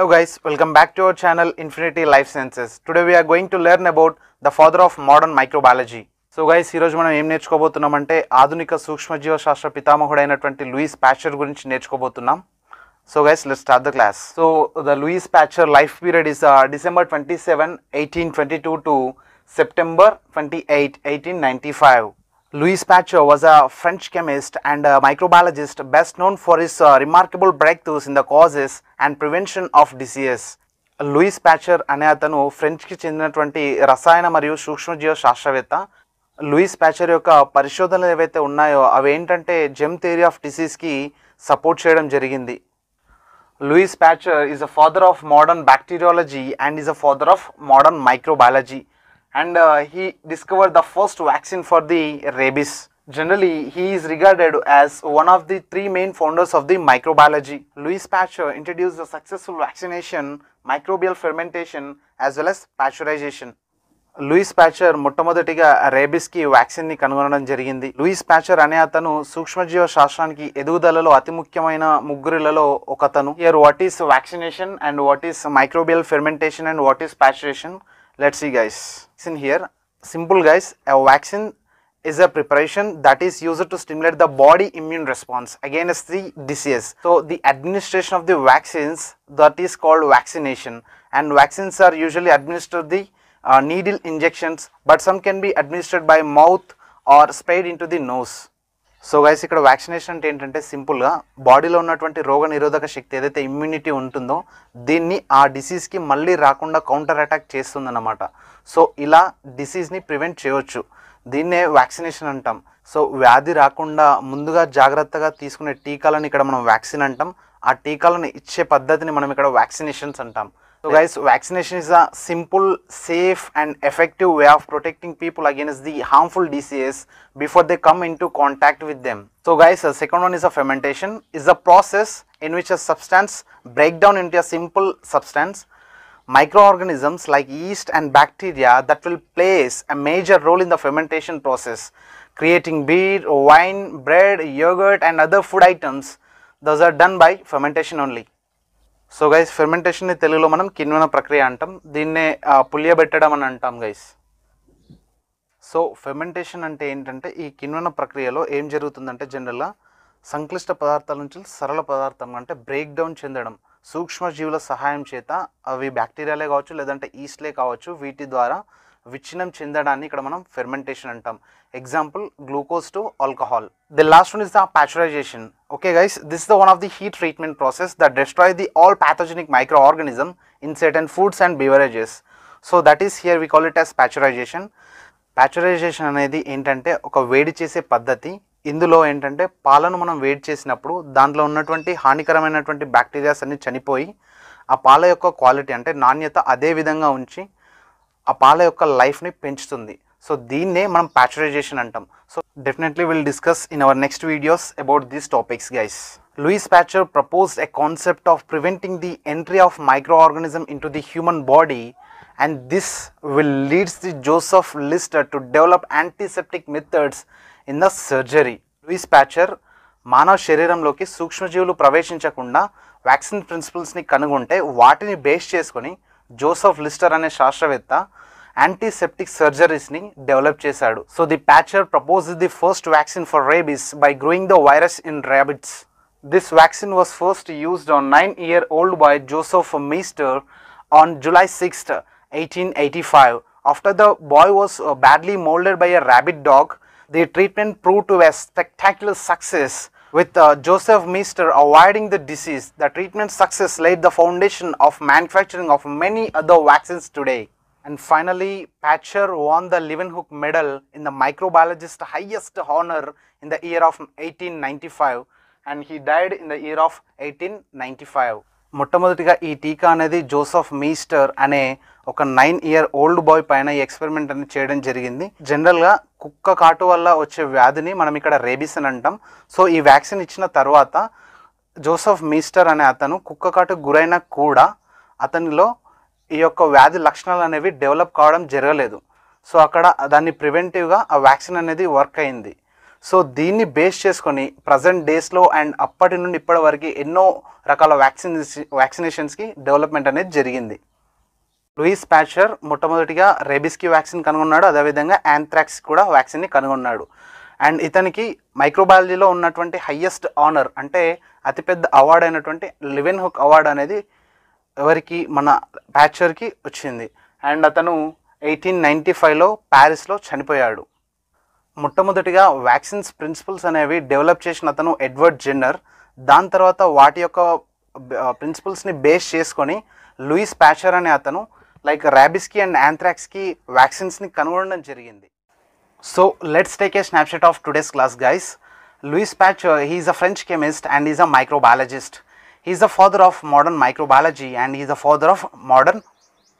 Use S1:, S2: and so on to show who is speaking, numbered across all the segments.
S1: Hello guys, welcome back to our channel Infinity Life Sciences. Today we are going to learn about the father of modern microbiology. So guys ఈరోజు మనం ఏం నేర్చుకోబోతున్నామంటే ఆధునిక సూక్ష్మజీవ శాస్త్ర పితామహుడైనటువంటి Louis Pasteur గురించి నేర్చుకోబోతున్నాం so guys let start the class so the Louis Pasteur life period is December twenty seven eighteen twenty two to September twenty eight eighteen ninety five Louis Pasteur was a French chemist and microbiologist best known for is uh, break breakthroughs in the causes and prevention of disease. Louis Pasteur అనే అతను ఫ్రెంచ్కి చెందినటువంటి రసాయన మరియు సూక్ష్మజీవ శాస్త్రవేత్త Louis Pasteur యొక్క పరిశోధనలు ఏవైతే ఉన్నాయో అవి ఏంటంటే జెమ్ థియరీ ఆఫ్ డిసీజ్కి సపోర్ట్ చేయడం జరిగింది Louis Pasteur is a father of modern bacteriology and is a father of modern microbiology and he discover the first vaccine for the rabies generally he is regarded as one of the three main founders of the microbiology Louis Pasteur introduce the successful vaccination microbial fermentation as well as pasteurization Louis Pasteur మొట్టమొదటిగా రేబిస్కి వ్యాక్సిన్ని కనుగొనడం జరిగింది. Louis Pasteur అనే అతను సూక్ష్మజీవ శాస్త్రానికి ఎదుగుదలలో అతి ముఖ్యమైన ముగ్గురులలో ఒకతను. Here what is vaccination and what is microbial fermentation and what is pasteurization let's see guys in here simple guys a vaccine is a preparation that is used to stimulate the body immune response against the disease. So, the administration of the vaccines that is called vaccination and vaccines are usually administered the uh, needle injections but some can be administered by mouth or sprayed into the nose. So guys ఇక్కడ vaccination అంటే ఏంటంటే సింపుల్గా బాడీలో ఉన్నటువంటి రోగ నిరోధక శక్తి ఏదైతే immunity ఉంటుందో దీన్ని ఆ డిసీజ్కి మళ్ళీ రాకుండా కౌంటర్ అటాక్ చేస్తుందన్నమాట. సో ఇలా డిసీజ్ని ప్రివెంట్ చేయవచ్చు దీన్నే వ్యాక్సినేషన్ అంటాం. సో వ్యాధి రాకుండా ముందుగా జాగ్రత్తగా తీసుకునే టీకాలను ఇక్కడ మనం వ్యాక్సిన్ అంటాం. ఆ టీకాలను ఇచ్చే పద్ధతిని మనం ఇక్కడ వ్యాక్సినేషన్స్ అంటాం. So guys, vaccination is a simple, safe and effective way of protecting people against the harmful disease before they come into contact with them. So guys, the second one is a fermentation is a process in which a substance break down into a simple substance. Microorganisms like yeast and bacteria that will plays a major role in the fermentation process, creating beer, wine, bread, yogurt and other food items. Those are done by fermentation only. So guys ఫెర్మెంటేషన్ని తెలుగులో మనం కిన్వన ప్రక్రియ అంటాం. దీన్నే పులియబెట్టడం అని అంటాం guys so fermentation అంటే ఏంటంటే ఈ కిన్వన ప్రక్రియలో ఏం జరుగుతుందంటే జనరల్గా సంక్లిష్ట పదార్థాల నుంచి సరళ పదార్థం అంటే బ్రేక్ డౌన్ చెందడం సూక్ష్మజీవుల సహాయం చేత అవి బ్యాక్టీరియాలే కావచ్చు లేదంటే ఈస్ట్లే కావచ్చు వీటి ద్వారా విచ్ఛిన్నం చెందడాన్ని ఇక్కడ మనం ఫెర్మెంటేషన్ అంటాం. Example glucose to alcohol the last one is the pasteurization okay guys this the one of the heat treatment process that destroy the all pathogenic microorganism in certain foods and beverages so that is here we call it as pasteurization pasteurization అనేది ఏంటంటే ఒక వేడి చేసే పద్ధతి. ఇందులో ఏంటంటే పాలను మనం వేడి చేసినప్పుడు దాంట్లో ఉన్నటువంటి హానికరమైనటువంటి బ్యాక్టీరియాస్ అన్ని చనిపోయి ఆ పాల యొక్క క్వాలిటీ అంటే నాణ్యత అదే విధంగా ఉంచి ఆ పాల యొక్క లైఫ్ని పెంచుతుంది. సో దీన్నే మనం ప్యాచురైజేషన్ అంటాం. So definitely will discuss in our next videos about these topics guys Louis Pasteur propose a concept of preventing the entry of micro organism into the human body and this will leads the Joseph Lister to develop antiseptic methods in the surgery. Louis Pasteur మానవ శరీరంలోకి సూక్ష్మజీవులు ప్రవేశించకుండా vaccine ప్రిన్సిపల్స్ని కనుగొంటే వాటిని base చేసుకొని Joseph Lister అనే శాస్త్రవేత్త యాంటీసెప్టిక్ సర్జరీస్ని డెవలప్ చేశాడు so the Pasteur propose the first vaccine for rabies by growing the virus in rabbits This vaccine was first used on 9-year-old boy Joseph Meister on July 6th, 1885. After the boy was uh, badly molded by a rabbit dog, the treatment proved to be a spectacular success. With uh, Joseph Meister avoiding the disease, the treatment success laid the foundation of manufacturing of many other vaccines today. And finally, Patcher won the Leeuwenhoek Medal in the microbiologist highest honor in the year of 1895 and he died in the year of 1895. మొట్టమొదటిగా ఈ టీకా అనేది Joseph Meister అనే ఒక nine year old bye పైన ఈ experiment అనేది చేయడం జరిగింది. జనరల్గా కుక్క కాటు వల్ల వచ్చే వ్యాధిని మనం ఇక్కడ రేబీస్ అని అంటాం. సో ఈ వ్యాక్సిన్ ఇచ్చిన తర్వాత జోసఫ్ మీస్టర్ అనే అతను కుక్క కాటు గురైనా కూడా అతనిలో ఈ యొక్క వ్యాధి లక్షణాలు అనేవి డెవలప్ కావడం జరగలేదు. సో అక్కడ దాన్ని ప్రివెంటివ్గా ఆ వ్యాక్సిన్ అనేది వర్క్ అయింది. సో దీన్ని బేస్ చేసుకొని ప్రజెంట్ డేస్లో అండ్ అప్పటి నుండి ఇప్పటి వరకు ఎన్నో రకాల వ్యాక్సిన్ వ్యాక్సినేషన్స్కి డెవలప్మెంట్ అనేది జరిగింది. లూయిస్ ప్యాచర్ మొట్టమొదటిగా రేబిస్కి వ్యాక్సిన్ కనుగొన్నాడు అదేవిధంగా యాంథ్రాక్స్ కూడా వ్యాక్సిన్ని కనుగొన్నాడు. అండ్ ఇతనికి మైక్రోబయాలజీలో ఉన్నటువంటి హయ్యెస్ట్ ఆనర్ అంటే అతిపెద్ద అవార్డు అయినటువంటి లివెన్ హుక్ అవార్డు అనేది ఎవరికి? మన ప్యాచర్కి వచ్చింది. అండ్ అతను ఎయిటీన్ నైంటీ ఫైవ్లో ప్యారిస్లో చనిపోయాడు. మొట్టమొదటిగా వ్యాక్సిన్స్ ప్రిన్సిపల్స్ అనేవి డెవలప్ చేసిన అతను ఎడ్వర్డ్ జెన్నర్. దాని తర్వాత వాటి యొక్క ప్రిన్సిపల్స్ని బేస్ చేసుకొని లూయిస్ ప్యాచర్ అనే అతను లైక్ ర్యాబిస్కి అండ్ యాంథ్రాక్స్కి వ్యాక్సిన్స్ని కనుగొనడం జరిగింది. So let's take a snapshot of today's class guys. Louis Pasteur he's a French chemist and is a microbiologist. He's the father of modern microbiology and is the father of modern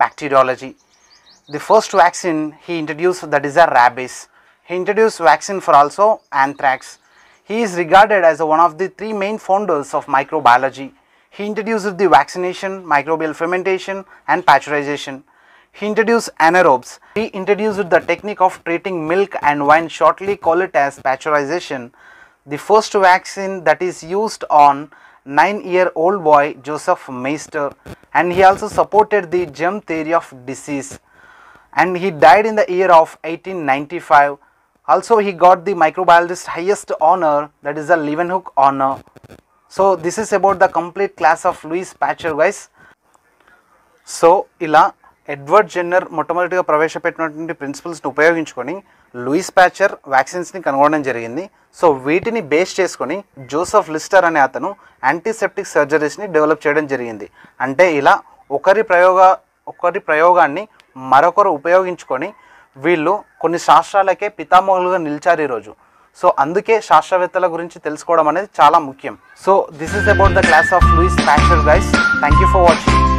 S1: bacteriology. The first vaccine he introduce that is a rabies he introduced vaccine for also anthrax. He is regarded as one of the three main founders of microbiology. He introduced the vaccination microbial fermentation and pasteurization. He introduced anaerobes. He introduced the technique of treating milk and wine shortly call it as pasteurization. The first vaccine that is used on 9 year old boy joseph meister. And he also supported the germ theory of disease. And he died in the year of 1895 also he got the microbiologist highest honor that is the leeuwenhoek honor. So this is about the complete class of louis Pasteur guys. సో ఇలా Edward Jenner మొట్టమొదటిగా ప్రవేశపెట్టినటువంటి ప్రిన్సిపల్స్ని ఉపయోగించుకొని Louis Pasteur వ్యాక్సిన్స్ని కనుగొనడం జరిగింది. So వీటిని బేస్ చేసుకొని జోసఫ్ లిస్టర్ అనే అతను యాంటీసెప్టిక్ సర్జరీస్ని డెవలప్ చేయడం జరిగింది. అంటే ఇలా ఒకరి ప్రయోగ ఒకరి ప్రయోగాన్ని మరొకరు ఉపయోగించుకొని వీళ్ళు కొన్ని శాస్త్రాలకే పితామహులుగా నిలిచారు ఈరోజు సో అందుకే శాస్త్రవేత్తల గురించి తెలుసుకోవడం అనేది చాలా ముఖ్యం. So this is about the class of Louis Pasteur guys thank you for watching